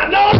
I know.